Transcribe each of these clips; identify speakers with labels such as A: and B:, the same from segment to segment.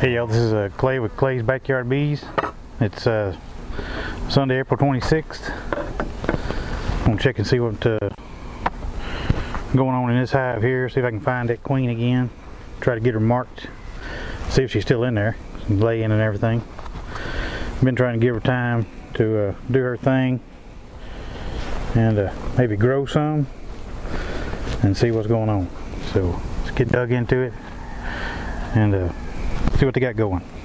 A: Hey y'all, this is uh, Clay with Clay's Backyard Bees. It's uh, Sunday, April 26th. I'm gonna check and see what uh, going on in this hive here. See if I can find that queen again. Try to get her marked. See if she's still in there, laying and everything. Been trying to give her time to uh, do her thing and uh, maybe grow some and see what's going on. So let's get dug into it and uh, see what they got going.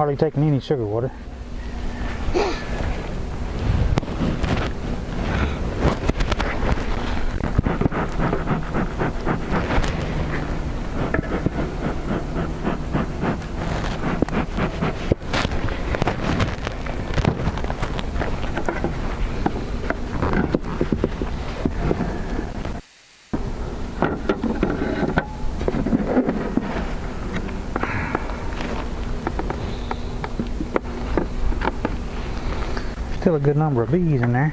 A: Hardly taking any sugar water. Still a good number of bees in there.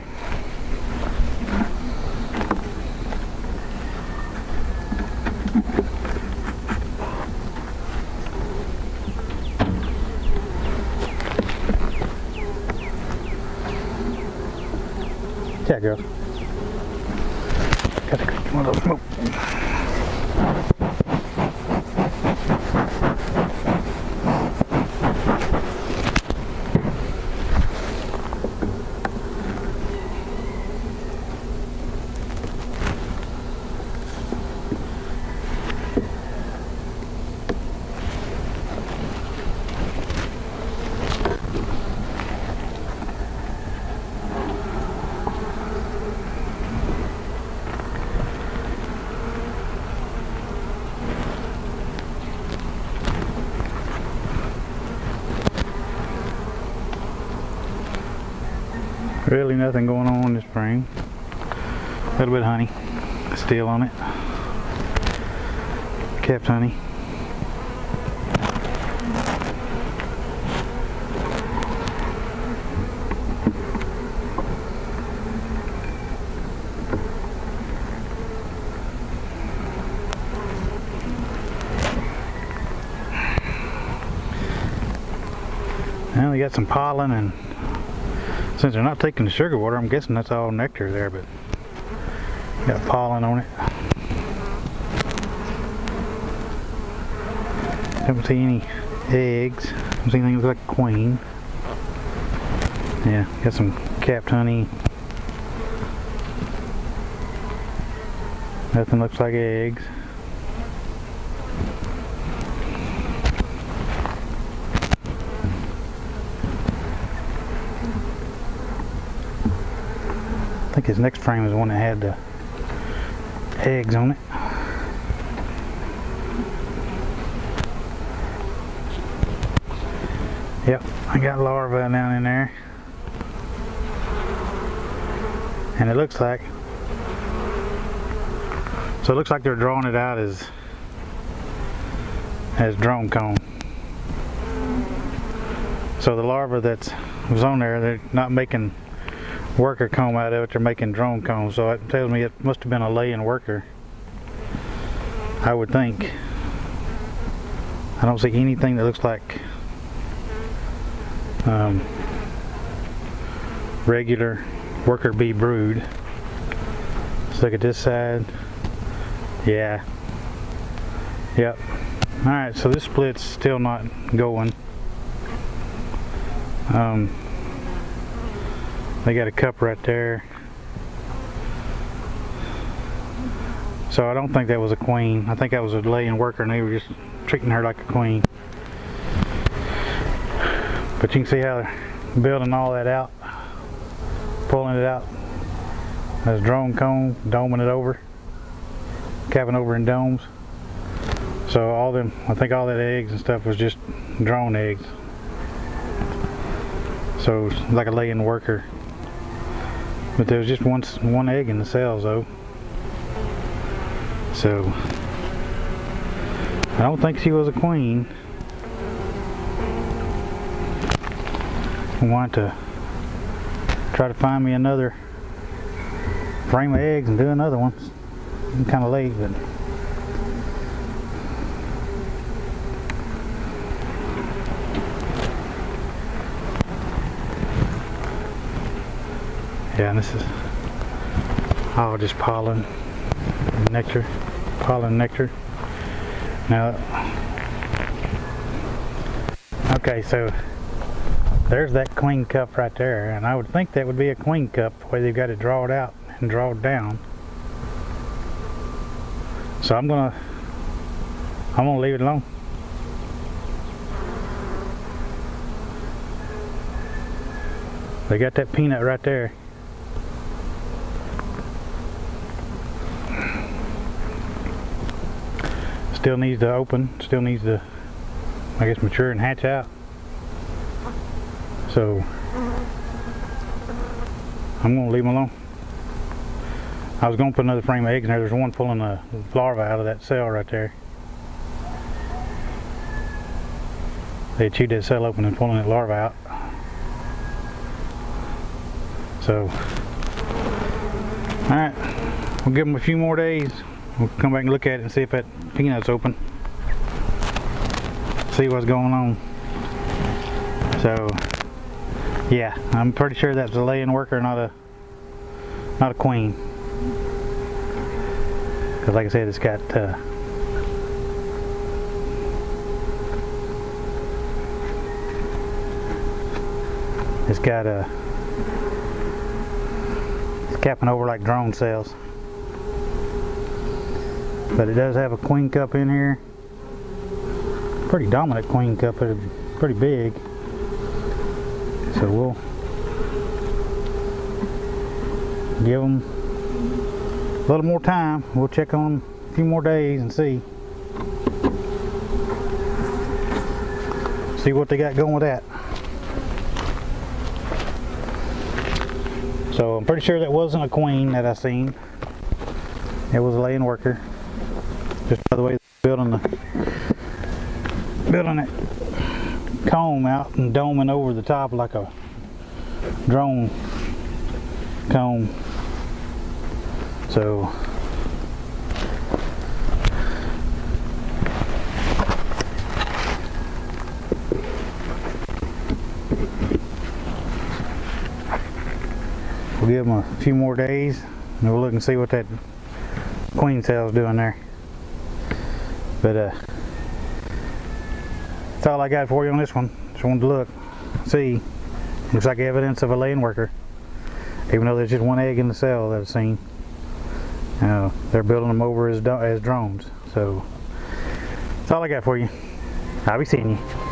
A: Yeah, girl. Really nothing going on the spring. A little bit of honey still on it. Kept honey. Now they got some pollen and since they're not taking the sugar water, I'm guessing that's all nectar there, but got pollen on it. Don't see any eggs. Don't see anything that looks like a queen. Yeah, got some capped honey. Nothing looks like eggs. His next frame is the one that had the eggs on it. Yep, I got larvae down in there. And it looks like, so it looks like they're drawing it out as, as drone comb. So the larva that was on there, they're not making worker comb out of it, they're making drone comb. So it tells me it must have been a laying worker. I would think. I don't see anything that looks like um, regular worker bee brood. Let's look at this side. Yeah. Yep. Alright, so this split's still not going. Um, they got a cup right there. So I don't think that was a queen. I think that was a laying worker and they were just treating her like a queen. But you can see how they're building all that out. pulling it out. There's drone comb, doming it over, capping over in domes. So all them, I think all that eggs and stuff was just drone eggs. So like a laying worker. But there was just one, one egg in the cells though. So I don't think she was a queen. Want to try to find me another frame of eggs and do another one. I'm kind of late, but yeah, and this is all just pollen, nectar, pollen nectar. Now, okay, so there's that queen cup right there, and I would think that would be a queen cup way they've got to draw it out and drawn down. So I'm gonna, I'm gonna leave it alone. They got that peanut right there. Still needs to open, still needs to, I guess, mature and hatch out. So I'm going to leave them alone. I was going to put another frame of eggs in there. There's one pulling the larva out of that cell right there. They chewed that cell open and pulling that larva out. So, alright, we'll give them a few more days. We'll come back and look at it and see if that peanut's open. See what's going on. So, yeah, I'm pretty sure that's a laying worker, not a not a queen. Because like I said, it's got uh, it's got a uh, it's capping over like drone cells. But it does have a queen cup in here. Pretty dominant queen cup, pretty big. So we'll give them a little more time. We'll check on them a few more days and see. See what they got going with that. So I'm pretty sure that wasn't a queen that I seen. It was a laying worker. Just by the way building the building it comb out and doming over the top like a drone comb. So we'll give them a few more days and we'll look and see what that queen cell's doing there. But uh that's all I got for you on this one. Just wanted to look, see. Looks like evidence of a laying worker. Even though there's just one egg in the cell that I've seen. Uh, they're building them over as, as drones. So that's all I got for you. I'll be seeing you.